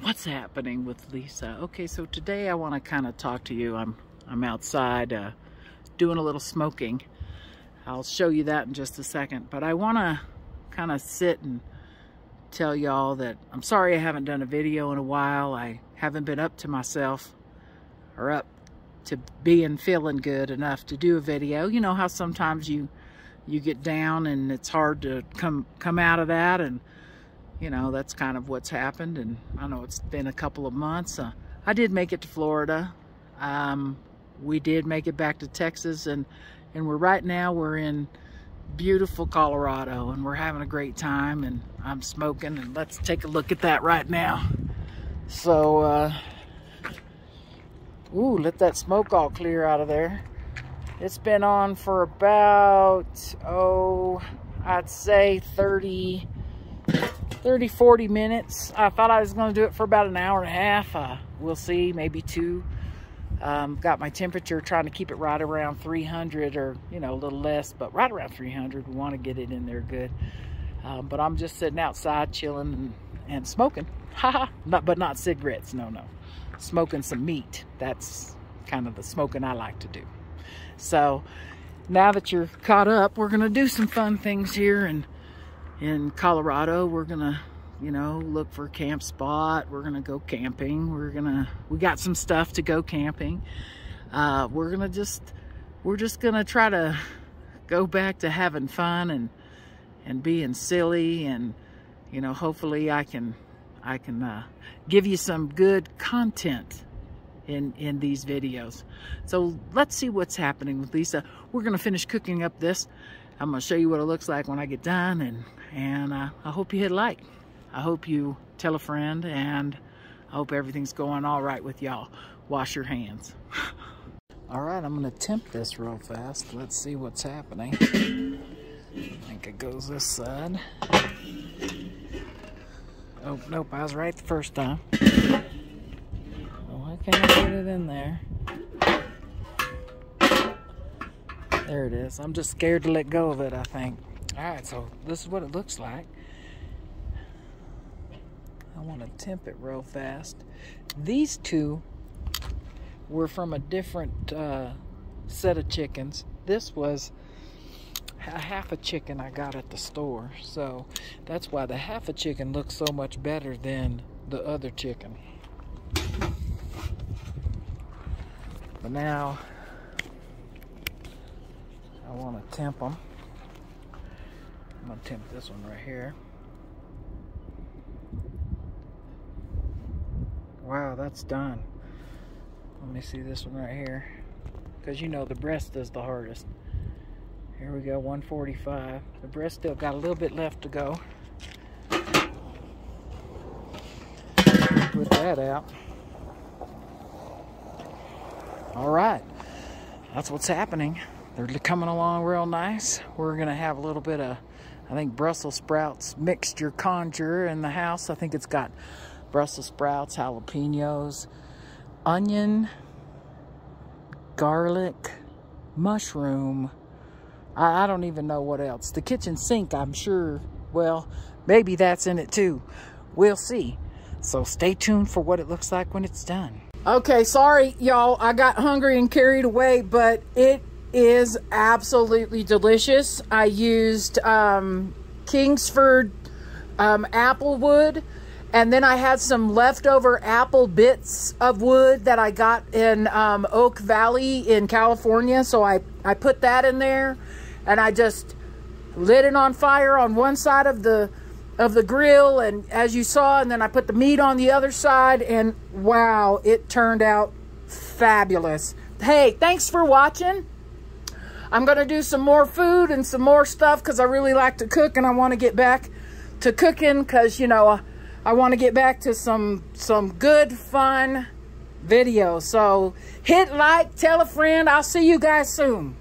what's happening with Lisa? Okay, so today I want to kind of talk to you. I'm I'm outside uh, doing a little smoking. I'll show you that in just a second, but I want to kind of sit and tell y'all that I'm sorry I haven't done a video in a while. I haven't been up to myself or up to being feeling good enough to do a video. You know how sometimes you you get down and it's hard to come come out of that and you know that's kind of what's happened and I know it's been a couple of months. Uh, I did make it to Florida. Um, we did make it back to Texas and and we're right now we're in beautiful Colorado and we're having a great time and I'm smoking and let's take a look at that right now. So, uh, ooh, let that smoke all clear out of there. It's been on for about, oh, I'd say 30, 30, 40 minutes. I thought I was going to do it for about an hour and a half. Uh, we'll see, maybe two. Um, got my temperature, trying to keep it right around 300 or, you know, a little less, but right around 300. We want to get it in there good. Um, but I'm just sitting outside chilling and, and smoking. Haha, not, but not cigarettes, no, no. Smoking some meat. That's kind of the smoking I like to do. So now that you're caught up, we're going to do some fun things here in, in Colorado. We're to you know, look for a camp spot. We're gonna go camping. We're gonna, we got some stuff to go camping. Uh, we're gonna just, we're just gonna try to go back to having fun and, and being silly and, you know, hopefully I can, I can uh, give you some good content in, in these videos. So let's see what's happening with Lisa. We're gonna finish cooking up this. I'm gonna show you what it looks like when I get done and, and uh, I hope you hit like. I hope you tell a friend and I hope everything's going all right with y'all. Wash your hands. all right, I'm gonna temp this real fast. Let's see what's happening. I think it goes this side. Oh, nope, I was right the first time. Can't I get it in there? There it is. I'm just scared to let go of it, I think. All right, so this is what it looks like. I want to temp it real fast. These two were from a different uh, set of chickens. This was a half a chicken I got at the store. So that's why the half a chicken looks so much better than the other chicken. But now I want to temp them. I'm going to temp this one right here. Wow, that's done. Let me see this one right here. Because you know the breast is the hardest. Here we go, 145. The breast still got a little bit left to go. Put that out. All right, that's what's happening. They're coming along real nice. We're gonna have a little bit of, I think, Brussels sprouts mixture conjure in the house. I think it's got Brussels sprouts, jalapenos, onion, garlic, mushroom. I, I, don't even know what else. The kitchen sink, I'm sure, well, maybe that's in it too. We'll see. So stay tuned for what it looks like when it's done. Okay, sorry, y'all. I got hungry and carried away, but it is absolutely delicious. I used um, Kingsford um, apple wood and then I had some leftover apple bits of wood that I got in um, Oak Valley in California. So I, I put that in there and I just lit it on fire on one side of the of the grill and as you saw and then I put the meat on the other side and wow it turned out fabulous hey thanks for watching I'm gonna do some more food and some more stuff because I really like to cook and I want to get back to cooking because you know I want to get back to some some good fun videos. So hit like, tell a friend. I'll see you guys soon.